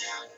Yeah.